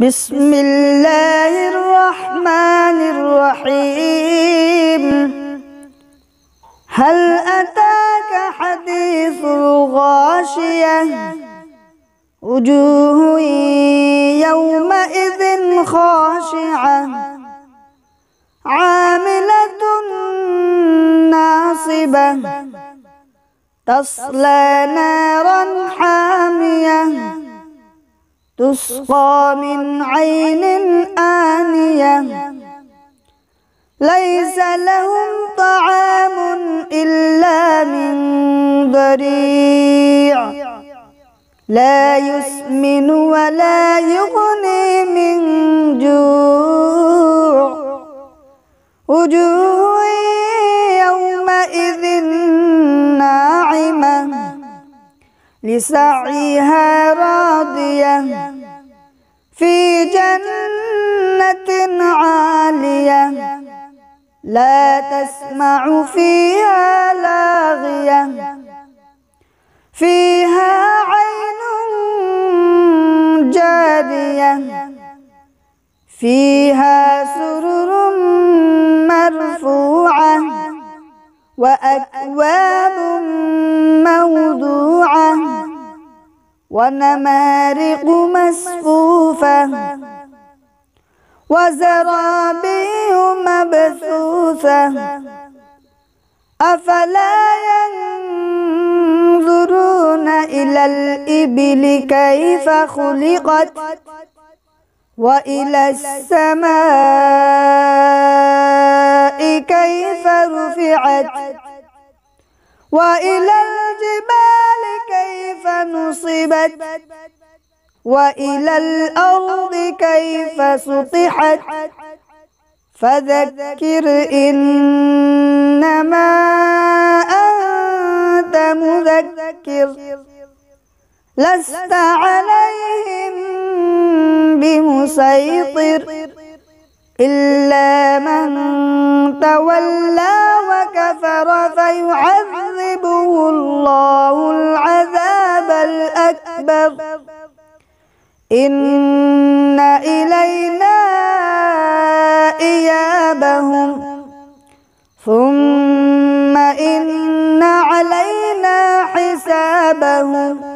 بسم الله الرحمن الرحيم. هل أتاك حديث الغاشية؟ وجوه يومئذ خاشعة. عاملة ناصبة. تصلى نارا حامية. تسقى من عين آنية. ليس لهم طعام إلا من ضريع لا يسمن ولا يغني من جوع. وجوه لسعيها راضية في جنة عالية. لا تسمع فيها لاغية. فيها عين جارية. فيها سرر مرفوعة. وأكواب موضوعة ونمارق مصفوفة وزرابي مبثوثة أفلا ينظرون إلى الإبل كيف خلقت وإلى السماء كيف رفعت؟ وإلى الجبال كيف نصبت؟ وإلى الأرض كيف سطحت؟ فذكر إنما أنت مذكر. لست عليهم بمسيطر. إلا من تولى وكفر فيعذبه الله العذاب الأكبر. إن إلينا إيابهم. ثم إن علينا حسابهم.